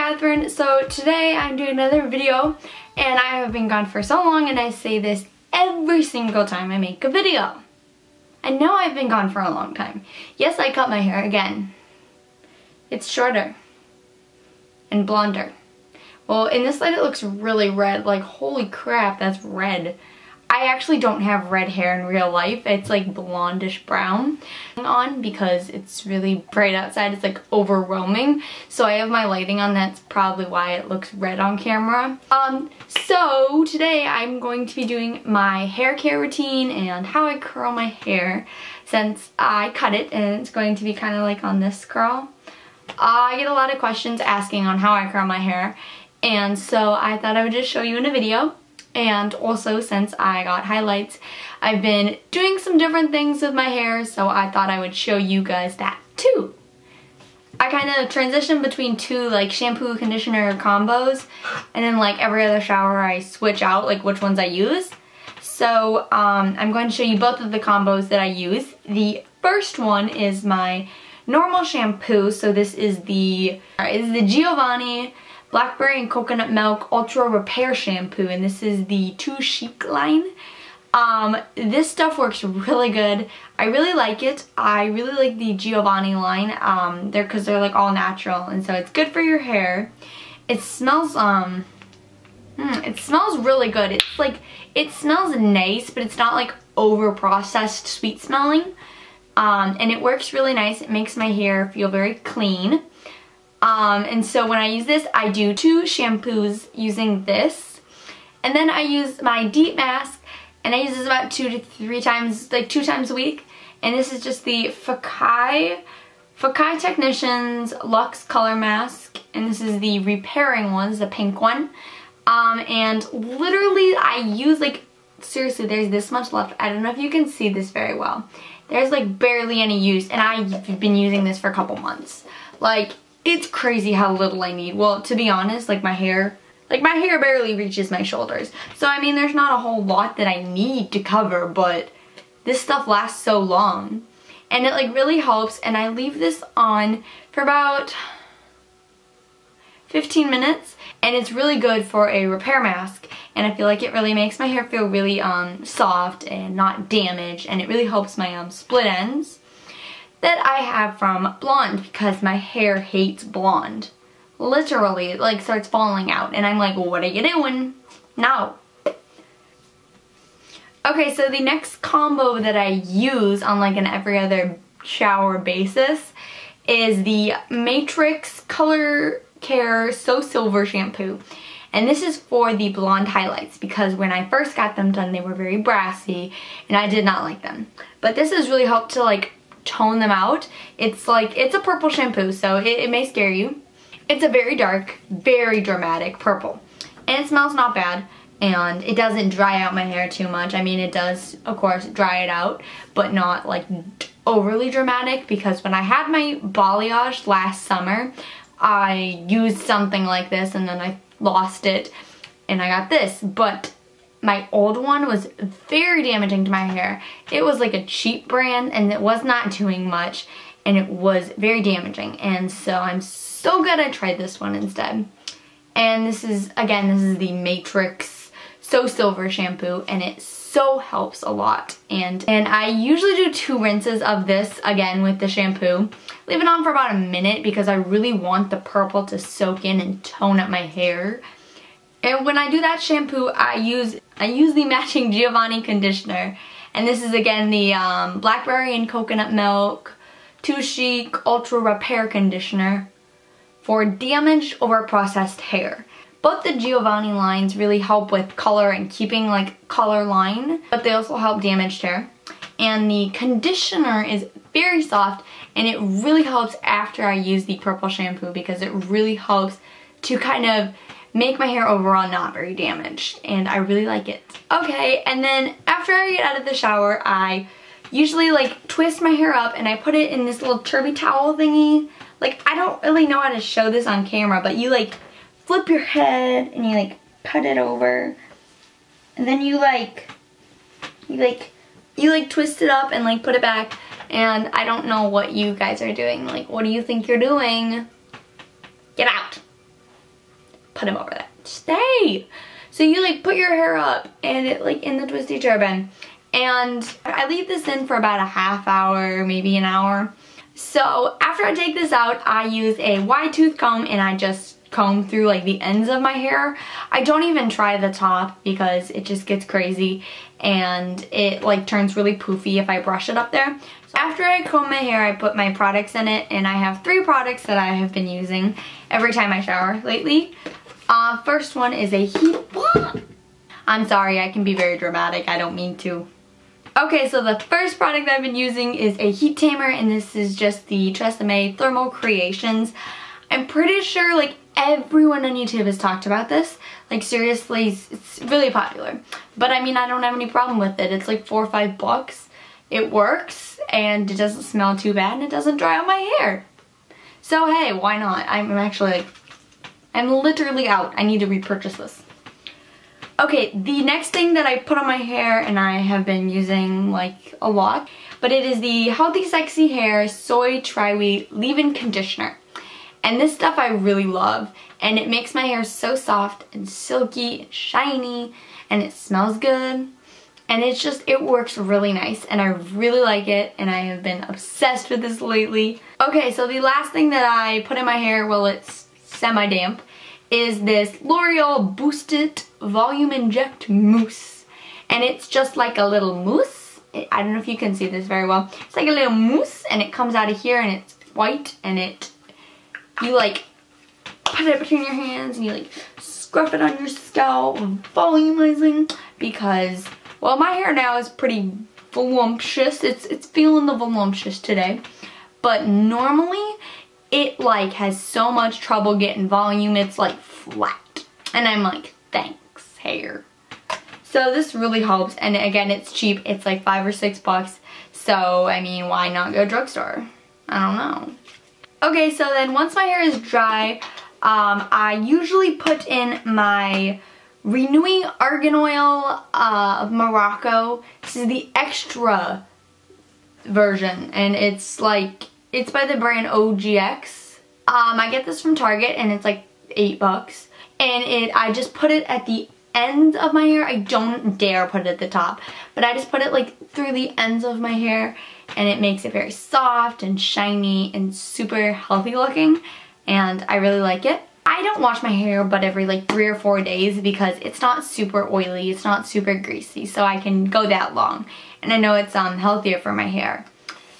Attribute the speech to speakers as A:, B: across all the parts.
A: Katherine. So today I'm doing another video and I have been gone for so long and I say this every single time I make a video. I know I've been gone for a long time. Yes, I cut my hair again. It's shorter and blonder. Well, in this light it looks really red. Like, holy crap, that's red. I actually don't have red hair in real life. It's like blondish brown on because it's really bright outside. It's like overwhelming. So I have my lighting on. That's probably why it looks red on camera. Um, so today I'm going to be doing my hair care routine and how I curl my hair since I cut it and it's going to be kind of like on this curl. I get a lot of questions asking on how I curl my hair and so I thought I would just show you in a video and also since I got highlights I've been doing some different things with my hair so I thought I would show you guys that too. I kind of transition between two like shampoo conditioner combos and then like every other shower I switch out like which ones I use. So um, I'm going to show you both of the combos that I use. The first one is my normal shampoo. So this is the, is the Giovanni Blackberry and Coconut Milk Ultra Repair Shampoo and this is the Too Chic line. Um, this stuff works really good. I really like it. I really like the Giovanni line. Um, they're because they're like all natural and so it's good for your hair. It smells um, hmm, it smells really good. It's like it smells nice, but it's not like over processed sweet smelling. Um, and it works really nice. It makes my hair feel very clean. Um, and so when I use this, I do two shampoos using this. And then I use my deep mask, and I use this about two to three times, like two times a week. And this is just the Fekkai, Fekkai Technicians Luxe Color Mask. And this is the repairing ones, the pink one. Um, and literally I use like, seriously, there's this much left. I don't know if you can see this very well. There's like barely any use, and I've been using this for a couple months. Like, it's crazy how little I need. Well, to be honest, like my hair, like my hair barely reaches my shoulders. So I mean, there's not a whole lot that I need to cover, but this stuff lasts so long. And it like really helps, and I leave this on for about 15 minutes, and it's really good for a repair mask. And I feel like it really makes my hair feel really um, soft and not damaged, and it really helps my um, split ends that I have from blonde because my hair hates blonde. Literally, it like starts falling out and I'm like, what are you doing? No. Okay, so the next combo that I use on like an every other shower basis is the Matrix Color Care So Silver Shampoo. And this is for the blonde highlights because when I first got them done, they were very brassy and I did not like them. But this has really helped to like tone them out. It's like, it's a purple shampoo, so it, it may scare you. It's a very dark, very dramatic purple. And it smells not bad and it doesn't dry out my hair too much. I mean, it does, of course, dry it out, but not like overly dramatic because when I had my balayage last summer, I used something like this and then I lost it and I got this. But my old one was very damaging to my hair. It was like a cheap brand and it was not doing much and it was very damaging. And so I'm so glad I tried this one instead. And this is, again, this is the Matrix So Silver shampoo and it so helps a lot. And, and I usually do two rinses of this, again, with the shampoo. Leave it on for about a minute because I really want the purple to soak in and tone up my hair. And when I do that shampoo, I use I use the matching Giovanni conditioner. And this is again the um, Blackberry and Coconut Milk Too Chic Ultra Repair Conditioner for damaged or processed hair. Both the Giovanni lines really help with color and keeping like color line, but they also help damaged hair. And the conditioner is very soft and it really helps after I use the purple shampoo because it really helps to kind of make my hair overall not very damaged and I really like it. Okay, and then after I get out of the shower, I usually like twist my hair up and I put it in this little turby towel thingy. Like, I don't really know how to show this on camera, but you like flip your head and you like put it over and then you like, you like, you like twist it up and like put it back and I don't know what you guys are doing. Like, what do you think you're doing? Get out. Put him over there. Stay! So you like put your hair up and it like in the twisty turban. And I leave this in for about a half hour, maybe an hour. So after I take this out, I use a wide tooth comb and I just comb through like the ends of my hair. I don't even try the top because it just gets crazy and it like turns really poofy if I brush it up there. So after I comb my hair, I put my products in it and I have three products that I have been using every time I shower lately. Uh, first one is a heat, I'm sorry, I can be very dramatic, I don't mean to. Okay, so the first product I've been using is a heat tamer and this is just the Tresemme Thermal Creations. I'm pretty sure like everyone on YouTube has talked about this. Like seriously, it's really popular. But I mean, I don't have any problem with it. It's like four or five bucks. It works and it doesn't smell too bad and it doesn't dry out my hair. So hey, why not? I'm actually like, I'm literally out. I need to repurchase this. Okay, the next thing that I put on my hair and I have been using like a lot, but it is the Healthy Sexy Hair Soy Tri-Wheat Leave-In Conditioner. And this stuff I really love. And it makes my hair so soft and silky and shiny. And it smells good. And it's just, it works really nice. And I really like it. And I have been obsessed with this lately. Okay, so the last thing that I put in my hair while it's semi-damp is this L'Oreal Boost It Volume Inject Mousse. And it's just like a little mousse. I don't know if you can see this very well. It's like a little mousse and it comes out of here and it's white and it you like put it between your hands and you like scruff it on your scalp, volumizing because, well, my hair now is pretty voluptuous. It's, it's feeling the voluptuous today. But normally, it like has so much trouble getting volume. It's like flat. And I'm like, thanks, hair. So this really helps. And again, it's cheap. It's like five or six bucks. So, I mean, why not go drugstore? I don't know. Okay, so then once my hair is dry, um, I usually put in my Renewing Argan Oil uh, of Morocco. This is the extra version, and it's like, it's by the brand OGX. Um, I get this from Target, and it's like 8 bucks. And it, I just put it at the ends of my hair. I don't dare put it at the top, but I just put it like through the ends of my hair and it makes it very soft and shiny and super healthy looking and I really like it. I don't wash my hair but every like three or four days because it's not super oily, it's not super greasy, so I can go that long. And I know it's um, healthier for my hair.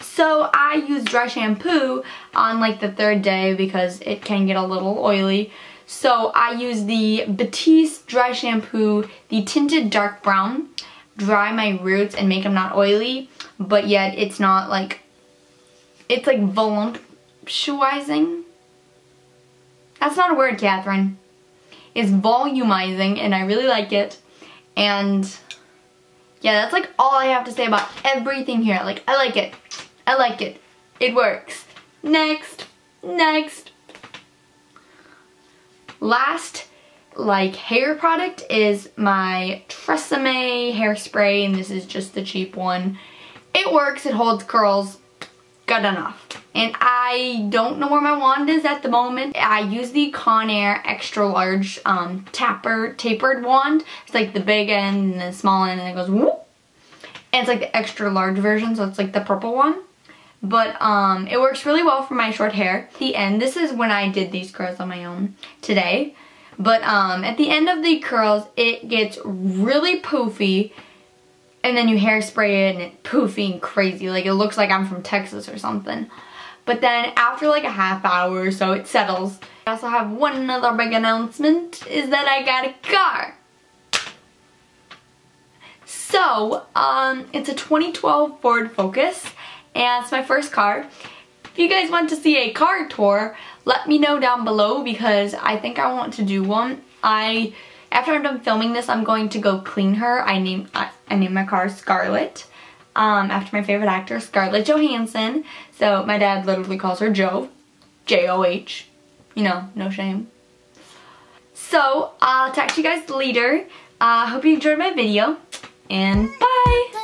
A: So I use dry shampoo on like the third day because it can get a little oily. So I use the Batiste dry shampoo, the tinted dark brown, dry my roots and make them not oily but yet it's not like, it's like voluptuizing. That's not a word, Katherine. It's volumizing and I really like it. And yeah, that's like all I have to say about everything here. Like, I like it. I like it. It works. Next. Next. Last like hair product is my Tresemme hairspray and this is just the cheap one. It works, it holds curls good enough. And I don't know where my wand is at the moment. I use the Conair extra large um, tapered wand. It's like the big end and the small end and it goes whoop. And it's like the extra large version, so it's like the purple one. But um, it works really well for my short hair. The end, this is when I did these curls on my own today. But um, at the end of the curls, it gets really poofy and then you hairspray it and it's poofy and crazy. Like it looks like I'm from Texas or something. But then after like a half hour or so, it settles. I also have one other big announcement is that I got a car. So, um, it's a 2012 Ford Focus and it's my first car. If you guys want to see a car tour, let me know down below because I think I want to do one. I after I'm done filming this, I'm going to go clean her. I name I, I my car Scarlett. Um, after my favorite actor, Scarlett Johansson. So my dad literally calls her Joe. J-O-H. You know, no shame. So, I'll talk to you guys later. I uh, hope you enjoyed my video. And bye!